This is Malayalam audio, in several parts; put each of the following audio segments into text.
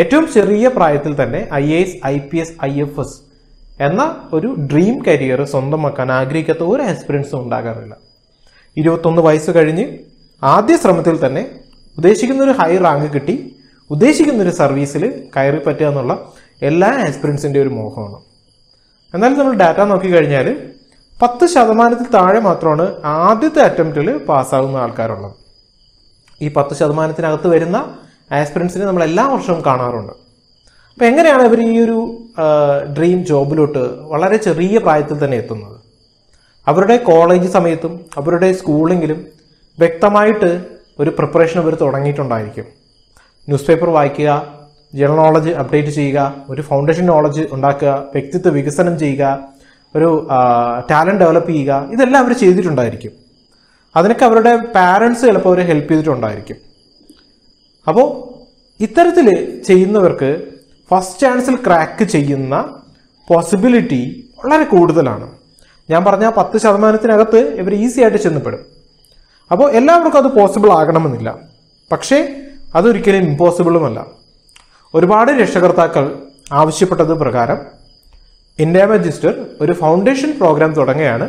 ഏറ്റവും ചെറിയ പ്രായത്തിൽ തന്നെ I A S I P S I F S എന്ന ഒരു ഡ്രീം കരിയർ സ്വന്തമാക്കാൻ ആഗ്രഹിക്കാത്ത ഒരു ആസ്പിറൻസും ഉണ്ടാകാറില്ല. ഇരുപത്തൊന്ന് വയസ്സ് കഴിഞ്ഞ് ആദ്യ ശ്രമത്തിൽ തന്നെ ഉദ്ദേശിക്കുന്ന ഒരു ഹൈ റാങ്ക് കിട്ടി ഉദ്ദേശിക്കുന്ന ഒരു സർവീസിൽ കയറി പറ്റുക എന്നുള്ള എല്ലാ ആസ്പിറൻസിന്റെ ഒരു മോഹമാണ്. എന്നാൽ നമ്മൾ ഡാറ്റ നോക്കിക്കഴിഞ്ഞാൽ പത്ത് ശതമാനത്തിൽ താഴെ മാത്രമാണ് ആദ്യത്തെ അറ്റംപ്റ്റിൽ പാസ്സാകുന്ന ആൾക്കാരുള്ളത്. ഈ പത്ത് ശതമാനത്തിനകത്ത് വരുന്ന ആസ്പിറൻസിനെ നമ്മൾ എല്ലാ വർഷവും കാണാറുണ്ട്. അപ്പോൾ എങ്ങനെയാണ് ഇവർ ഈ ഒരു ഡ്രീം ജോബിലോട്ട് വളരെ ചെറിയ പ്രായത്തിൽ തന്നെ എത്തുന്നത്? അവരുടെ കോളേജ് സമയത്തും അവരുടെ സ്കൂളിലെങ്കിലും വ്യക്തമായിട്ട് ഒരു പ്രിപ്പറേഷൻ അവർ തുടങ്ങിയിട്ടുണ്ടായിരിക്കും. ന്യൂസ് പേപ്പർ വായിക്കുക ജനറൽ നോളജ് അപ്ഡേറ്റ് ചെയ്യുക ഒരു ഫൗണ്ടേഷൻ നോളജ് ഉണ്ടാക്കുക വ്യക്തിത്വ വികസനം ചെയ്യുക ഒരു ടാലന്റ് ഡെവലപ്പ് ചെയ്യുക ഇതെല്ലാം അവർ ചെയ്തിട്ടുണ്ടായിരിക്കും. അതിനൊക്കെ അവരുടെ പാരൻസ് ചിലപ്പോൾ അവരെ ഹെൽപ്പ് ചെയ്തിട്ടുണ്ടായിരിക്കും. അപ്പോൾ ഇത്തരത്തിൽ ചെയ്യുന്നവർക്ക് ഫസ്റ്റ് ചാൻസിൽ ക്രാക്ക് ചെയ്യുന്ന പോസിബിലിറ്റി വളരെ കൂടുതലാണ്. ഞാൻ പറഞ്ഞ പത്ത് ശതമാനത്തിനകത്ത് ഇവർ ഈസി ആയിട്ട് ചെന്നപ്പെടും. അപ്പോൾ എല്ലാവർക്കും അത് പോസിബിൾ ആകണമെന്നില്ല. പക്ഷേ അതൊരിക്കലും ഇമ്പോസിബിളുമല്ല ഒരുപാട് രക്ഷകർത്താക്കൾ ആവശ്യപ്പെട്ടത് പ്രകാരം ഇന്ത്യ മജിസ്റ്റർ ഒരു ഫൗണ്ടേഷൻ പ്രോഗ്രാം തുടങ്ങുകയാണ്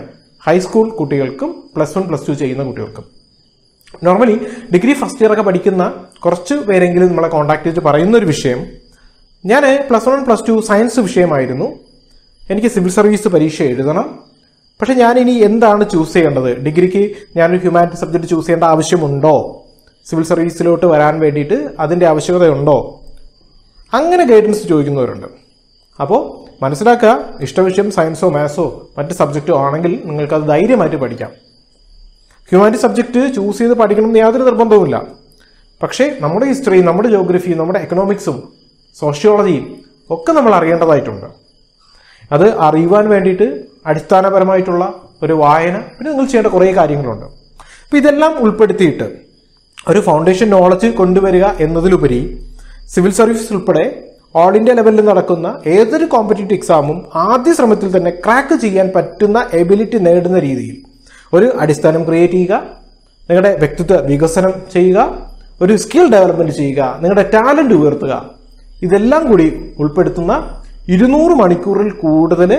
ഹൈസ്കൂൾ കുട്ടികൾക്കും പ്ലസ് വൺ പ്ലസ് ടു ചെയ്യുന്ന കുട്ടികൾക്കും. നോർമലി ഡിഗ്രി ഫസ്റ്റ് ഇയർ ഒക്കെ പഠിക്കുന്ന കുറച്ച് പേരെങ്കിലും നമ്മളെ കോൺടാക്ട് ചെയ്ത് പറയുന്ന ഒരു വിഷയം. ഞാൻ plus one plus two science വിഷയമായിരുന്നു. എനിക്ക് സിവിൽ സർവീസ് പരീക്ഷ എഴുതണം. പക്ഷെ ഞാൻ ഇനി എന്താണ് ചൂസ് ചെയ്യേണ്ടത്? ഡിഗ്രിക്ക് ഞാനൊരു ഹ്യൂമാനിറ്റി സബ്ജക്ട് ചൂസ് ചെയ്യേണ്ട ആവശ്യമുണ്ടോ? സിവിൽ സർവീസിലോട്ട് വരാൻ വേണ്ടിയിട്ട് അതിന്റെ ആവശ്യകതയുണ്ടോ? അങ്ങനെ ഗൈഡൻസ് ചോദിക്കുന്നവരുണ്ട്. അപ്പോൾ മനസ്സിലാക്കുക ഇഷ്ടവിഷയം സയൻസോ മാത്സോ മറ്റ് സബ്ജക്റ്റോ ആണെങ്കിൽ നിങ്ങൾക്ക് അത് ധൈര്യമായിട്ട് പഠിക്കാം. ഹ്യൂമാനിറ്റി സബ്ജക്റ്റ് ചൂസ് ചെയ്ത് പഠിക്കണം എന്ന് യാതൊരു നിർബന്ധവുമില്ല. പക്ഷേ നമ്മുടെ ഹിസ്റ്ററിയും നമ്മുടെ ജോഗ്രഫിയും നമ്മുടെ എക്കണോമിക്സും സോഷ്യോളജിയും ഒക്കെ നമ്മൾ അറിയേണ്ടതായിട്ടുണ്ട്. അത് അറിയുവാൻ വേണ്ടിയിട്ട് അടിസ്ഥാനപരമായിട്ടുള്ള ഒരു വായന പിന്നെ നിങ്ങൾ ചെയ്യേണ്ട കുറേ കാര്യങ്ങളുണ്ട്. അപ്പം ഇതെല്ലാം ഉൾപ്പെടുത്തിയിട്ട് ഒരു ഫൗണ്ടേഷൻ നോളജ് കൊണ്ടുവരിക എന്നതിലുപരി സിവിൽ സർവീസ് ഉൾപ്പെടെ ഓൾ ഇന്ത്യ ലെവലിൽ നടക്കുന്ന ഏതൊരു കോമ്പറ്റേറ്റീവ് എക്സാമും ആദ്യ ശ്രമത്തിൽ തന്നെ ക്രാക്ക് ചെയ്യാൻ പറ്റുന്ന എബിലിറ്റി നേടുന്ന രീതിയിൽ ഒരു അടിസ്ഥാനം ക്രിയേറ്റ് ചെയ്യുക നിങ്ങളുടെ വ്യക്തിത്വ വികസനം ചെയ്യുക ഒരു സ്കിൽ ഡെവലപ്മെന്റ് ചെയ്യുക നിങ്ങളുടെ ടാലന്റ് ഉയർത്തുക. ഇതെല്ലാം കൂടി ഉൾപ്പെടുത്തുന്ന ഇരുന്നൂറ് മണിക്കൂറിൽ കൂടുതൽ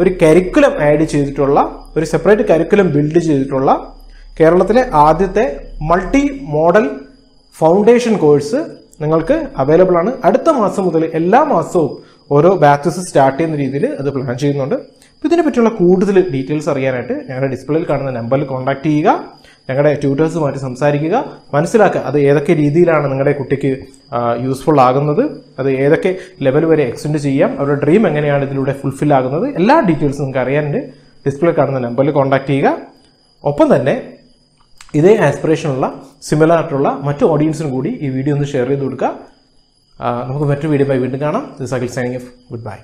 ഒരു കരിക്കുലം ആഡ് ചെയ്തിട്ടുള്ള ഒരു സെപ്പറേറ്റ് കരിക്കുലം ബിൽഡ് ചെയ്തിട്ടുള്ള കേരളത്തിലെ ആദ്യത്തെ മൾട്ടി മോഡൽ ഫൗണ്ടേഷൻ കോഴ്സ് നിങ്ങൾക്ക് അവൈലബിൾ ആണ്. അടുത്ത മാസം മുതൽ എല്ലാ മാസവും ഓരോ ബാച്ചസ് സ്റ്റാർട്ട് ചെയ്യുന്ന രീതിയിൽ അത് പ്ലാൻ ചെയ്യുന്നുണ്ട്. ഇതിനെ പറ്റിയുള്ള കൂടുതൽ ഡീറ്റെയിൽസ് അറിയാനായിട്ട് ഞങ്ങളുടെ ഡിസ്പ്ലേയിൽ കാണുന്ന നമ്പറിൽ കോൺടാക്ട് ചെയ്യുക. ഞങ്ങളുടെ ട്യൂട്ടേഴ്സുമായിട്ട് സംസാരിക്കുക മനസ്സിലാക്കുക അത് ഏതൊക്കെ രീതിയിലാണ് നിങ്ങളുടെ കുട്ടിക്ക് യൂസ്ഫുൾ ആകുന്നത് അത് ഏതൊക്കെ ലെവൽ വരെ എക്സ്റ്റെൻഡ് ചെയ്യാം അവരുടെ ഡ്രീം എങ്ങനെയാണ് ഇതിലൂടെ ഫുൾഫിൽ ആകുന്നത് എല്ലാ ഡീറ്റെയിൽസും നിങ്ങൾക്ക് അറിയാനുണ്ട്. ഡിസ്പ്ലേ കാണുന്ന നമ്പറിൽ കോൺടാക്ട് ചെയ്യുക. ഒപ്പം തന്നെ ഇതേ ആസ്പിറേഷനുള്ള സിമിലർ ആയിട്ടുള്ള മറ്റു ഓഡിയൻസിനും കൂടി ഈ വീഡിയോ ഒന്ന് ഷെയർ ചെയ്ത് കൊടുക്കുക. നമുക്ക് മറ്റൊരു വീഡിയോ വീണ്ടും കാണാം. This Akhil signing goodbye